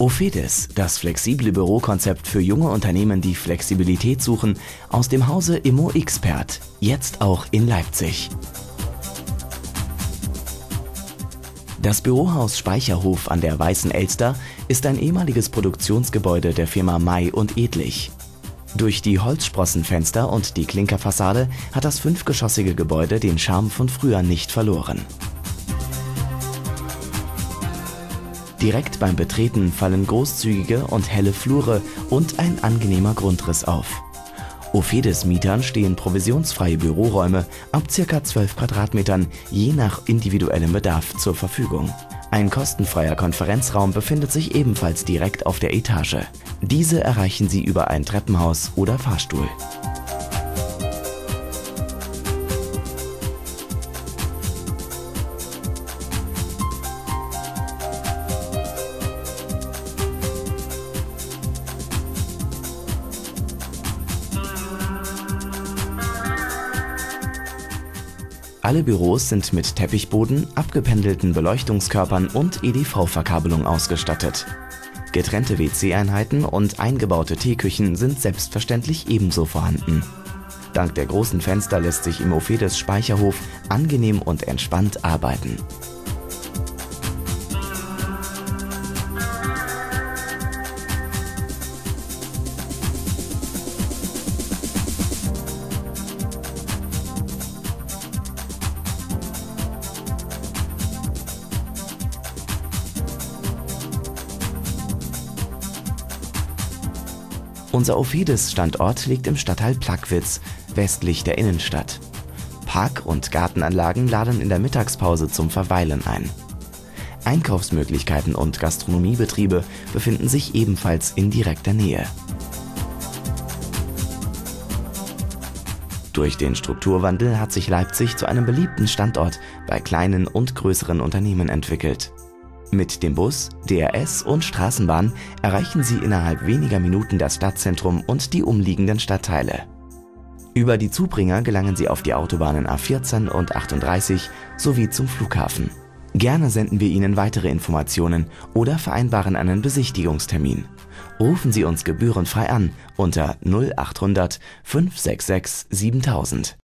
Ofedes, das flexible Bürokonzept für junge Unternehmen, die Flexibilität suchen, aus dem Hause Immo Expert, jetzt auch in Leipzig. Das Bürohaus Speicherhof an der Weißen Elster ist ein ehemaliges Produktionsgebäude der Firma May und Edlich. Durch die Holzsprossenfenster und die Klinkerfassade hat das fünfgeschossige Gebäude den Charme von früher nicht verloren. Direkt beim Betreten fallen großzügige und helle Flure und ein angenehmer Grundriss auf. Ophedes-Mietern stehen provisionsfreie Büroräume ab ca. 12 Quadratmetern je nach individuellem Bedarf zur Verfügung. Ein kostenfreier Konferenzraum befindet sich ebenfalls direkt auf der Etage. Diese erreichen Sie über ein Treppenhaus oder Fahrstuhl. Alle Büros sind mit Teppichboden, abgependelten Beleuchtungskörpern und EDV-Verkabelung ausgestattet. Getrennte WC-Einheiten und eingebaute Teeküchen sind selbstverständlich ebenso vorhanden. Dank der großen Fenster lässt sich im Ophedes Speicherhof angenehm und entspannt arbeiten. Unser Ophides-Standort liegt im Stadtteil Plagwitz, westlich der Innenstadt. Park- und Gartenanlagen laden in der Mittagspause zum Verweilen ein. Einkaufsmöglichkeiten und Gastronomiebetriebe befinden sich ebenfalls in direkter Nähe. Durch den Strukturwandel hat sich Leipzig zu einem beliebten Standort bei kleinen und größeren Unternehmen entwickelt. Mit dem Bus, DRS und Straßenbahn erreichen Sie innerhalb weniger Minuten das Stadtzentrum und die umliegenden Stadtteile. Über die Zubringer gelangen Sie auf die Autobahnen A14 und 38 sowie zum Flughafen. Gerne senden wir Ihnen weitere Informationen oder vereinbaren einen Besichtigungstermin. Rufen Sie uns gebührenfrei an unter 0800 566 7000.